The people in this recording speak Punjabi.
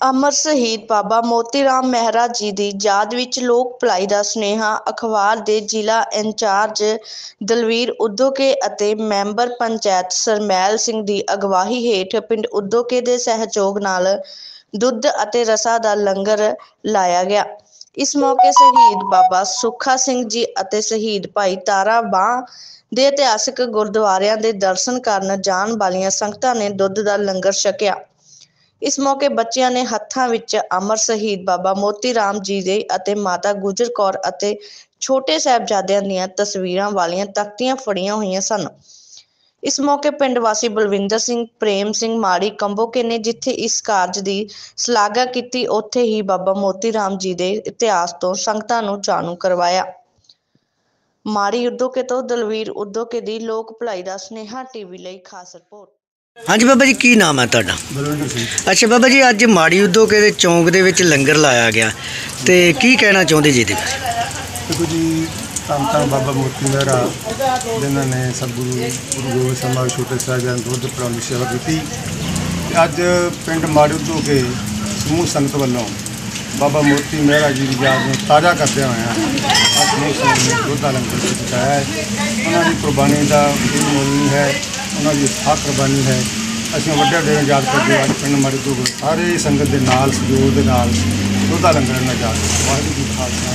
ਅਮਰ ਸ਼ਹੀਦ ਬਾਬਾ ਮੋਤੀ ਰਾਮ ਮਹਿਰਾ ਜੀ ਦੀ ਯਾਦ ਵਿੱਚ ਲੋਕ ਭਲਾਈ ਦਾ ਸੁਨੇਹਾ, ਅਖਬਾਰ ਦੇ ਜ਼ਿਲ੍ਹਾ ਇੰਚਾਰਜ ਦਲਵੀਰ ਉਦੋਕੇ ਅਤੇ ਮੈਂਬਰ ਪੰਚਾਇਤ ਸਰਮੈਲ ਸਿੰਘ ਦੀ ਅਗਵਾਈ ਹੇਠ ਪਿੰਡ ਉਦੋਕੇ ਦੇ ਸਹਿਯੋਗ ਨਾਲ ਦੁੱਧ ਅਤੇ ਰਸਾ ਦਾ ਲੰਗਰ ਲਾਇਆ ਗਿਆ। ਇਸ ਮੌਕੇ ਸ਼ਹੀਦ ਬਾਬਾ ਸੁੱਖਾ ਸਿੰਘ ਜੀ ਅਤੇ ਸ਼ਹੀਦ ਭਾਈ ਤਾਰਾ ਬਾਂਹ ਦੇ ਇਤਿਹਾਸਕ ਗੁਰਦੁਆਰਿਆਂ ਦੇ ਦਰਸ਼ਨ ਕਰਨ ਜਾਣ ਵਾਲੀਆਂ ਸੰਗਤਾਂ ਨੇ ਦੁੱਧ ਦਾ ਲੰਗਰ ਛਕਿਆ। ਇਸ ਮੌਕੇ ਬੱਚਿਆਂ ਨੇ ਹੱਥਾਂ ਵਿੱਚ ਅਮਰ ਸ਼ਹੀਦ ਬਾਬਾ ਮੋਤੀ ਰਾਮ ਜੀ ਦੇ ਅਤੇ ਮਾਤਾ ਗੁਜਰ ਕੌਰ ਅਤੇ ਛੋਟੇ ਸਾਹਿਬਜ਼ਾਦਿਆਂ ਦੀਆਂ ਤਸਵੀਰਾਂ ਵਾਲੀਆਂ ਤਖਤੀਆਂ ਫੜੀਆਂ ਹੋਈਆਂ ਸਨ। ਇਸ ਮੌਕੇ ਪਿੰਡ ਵਾਸੀ ਬਲਵਿੰਦਰ ਸਿੰਘ, ਪ੍ਰੇਮ ਸਿੰਘ ਮਾੜੀ ਕੰਬੋਕੇ ਨੇ ਜਿੱਥੇ ਇਸ ਕਾਰਜ ਦੀ ਸ਼ਲਾਘਾ ਕੀਤੀ, ਉੱਥੇ ਹੀ ਬਾਬਾ ਮੋਤੀ ਰਾਮ ਜੀ ਦੇ ਇਤਿਹਾਸ ਤੋਂ ਸੰਗਤਾਂ ਨੂੰ ਜਾਣੂ ਕਰਵਾਇਆ। ਮਾੜੀ ਉਦੋਕੇ ਤੋਂ ਦਲਵੀਰ ਉਦੋਕੇ ਦੀ ਲੋਕ ਭਲਾਈ ਦਾ ਸੁਨੇਹਾ ਟੀਵੀ ਲਈ ਖਾਸ ਰਿਪੋਰਟ। ਹਾਂਜੀ ਬਾਬਾ ਜੀ ਕੀ ਨਾਮ ਹੈ ਤੁਹਾਡਾ? ਸਿੰਘ। ਅੱਛਾ ਬਾਬਾ ਜੀ ਅੱਜ ਮਾੜੀ ਉਦੋਕੇ ਦੇ ਚੌਂਕ ਦੇ ਵਿੱਚ ਲੰਗਰ ਲਾਇਆ ਗਿਆ ਤੇ ਕੀ ਕਹਿਣਾ ਚਾਹੁੰਦੇ ਜੀ ਇਹਦੇ ਬਾਰੇ? ਦੇਖੋ ਜੀ ਧੰਨ ਧੰਨ ਬਾਬਾ ਮੋਤੀ ਮਹਿਰਾ ਜਿਨ੍ਹਾਂ ਨੇ ਸਤਿਗੁਰੂ ਗੁਰੂ ਗੋਬਿੰਦ ਸਿੰਘ ਮਹਾਰਾਜ ਛੋਟੇ ਸਾਹਿਬਾਨ ਦੁੱਧ ਦੀ ਸੇਵਾ ਕੀਤੀ। ਤੇ ਅੱਜ ਪਿੰਡ ਮਾੜੂ ਤੋਂ ਕੇ ਸਮੂਹ ਸੰਗਤ ਵੱਲੋਂ ਬਾਬਾ ਮੋਤੀ ਮਹਿਰਾ ਜੀ ਦੀ ਯਾਦ ਨੂੰ ਤਾਜ਼ਾ ਕਰਦੇ ਹੋਇਆ ਅੱਜ ਸਮੂਹ ਸੰਗਤ ਨੇ ਦੁੱਧ ਦਾ ਲੰਗਰ ਛਕਾਇਆ ਹੈ। ਉਹਨਾਂ ਦੀ ਕੁਰਬਾਨੀ ਦਾ ਕੋਈ ਮੁੱਲ ਨਹੀਂ ਹੈ। ਉਹਨਾਂ ਦੀ ਸਾਹ ਕੁਰਬਾਨੀ ਹੈ। ਅਸੀਂ ਵੱਡੇ ਦਿਨ ਯਾਦ ਕਰਦੇ ਅੱਜ ਪਿੰਡ ਮਾੜੂ ਤੋਂ, ਸਾਰੇ ਸੰਗਤ ਦੇ ਨਾਲ ਸਹਿਯੋਗ ਦੇ ਨਾਲ ਦੁੱਧ ਲੰਗਰ ਨਾਲ ਯਾਦ ਵਾਹਿਗੁਰੂ ਜੀ ਖਾਲਸਾ।